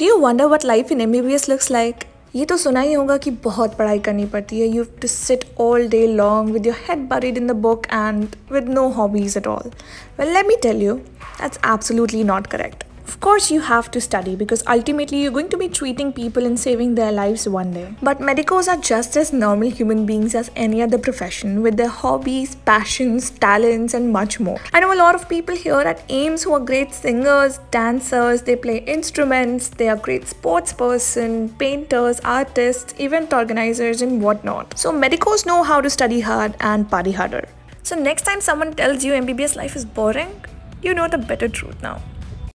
Do you wonder what life in M B B S looks like ये तो सुना ही होगा कि बहुत पढ़ाई करनी पड़ती है। You have to sit all day long with your head buried in the book and with no hobbies at all well let me tell you that's absolutely not correct Of course, you have to study because ultimately you're going to be treating people and saving their lives one day. But medicos are just as normal human beings as any other profession with their hobbies, passions, talents, and much more. I know a lot of people here at AIIMS who are great singers, dancers, they play instruments, they are great sports person, painters, artists, event organizers, and whatnot. So, medicos know how to study hard and party harder. So, next time someone tells you MBBS life is boring, you know the better truth now.